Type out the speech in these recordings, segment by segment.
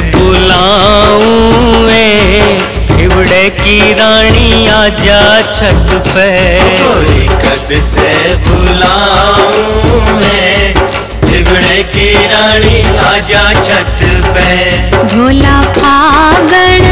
बुलाऊं हिवड़े की रानी आ जा छत पे। कद से बुलाऊं मैं की रानी आ जा छत पे। भोला पागल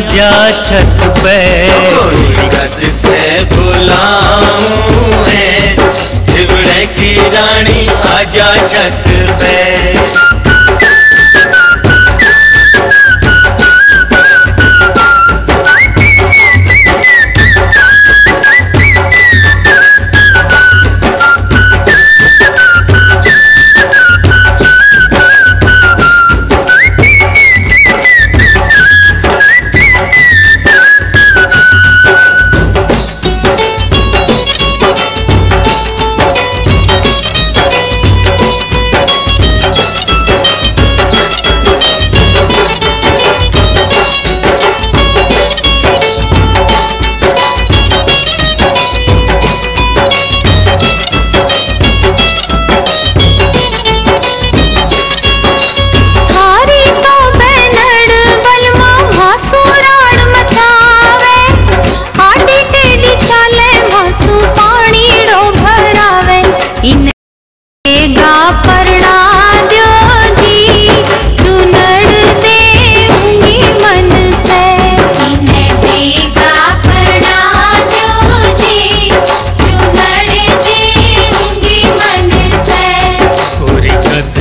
राजा छत पे। गत से बुलाऊं मैं। की रानी आजा छत पे।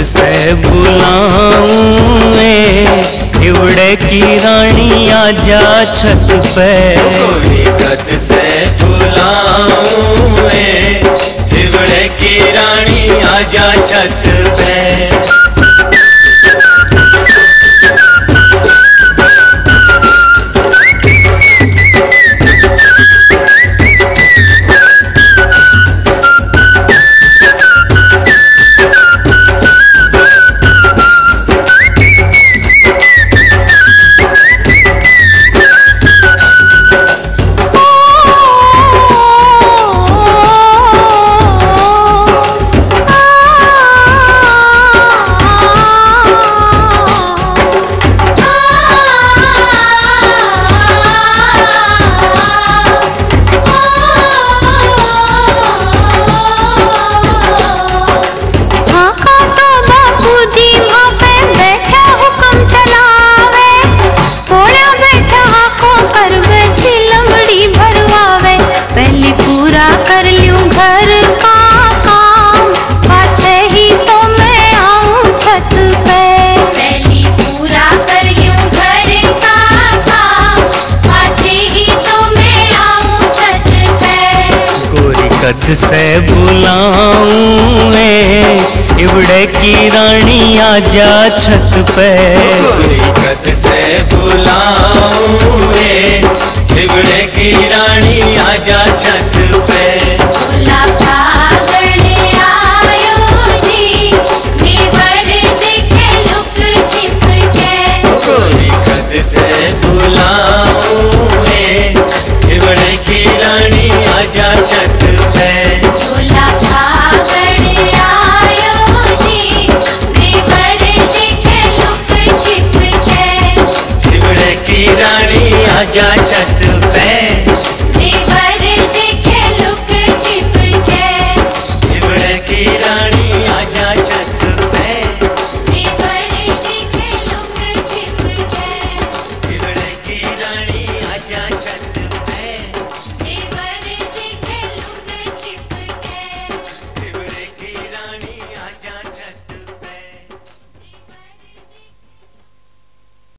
से बुलाऊं इवड़े की रानी आ जा छत पे गत से बुलाऊं इवड़े की रानी आजा छत से बुलाऊं की रानी आ जा छत पे से बुलाऊं इवड़े की रानी आ जा छत पे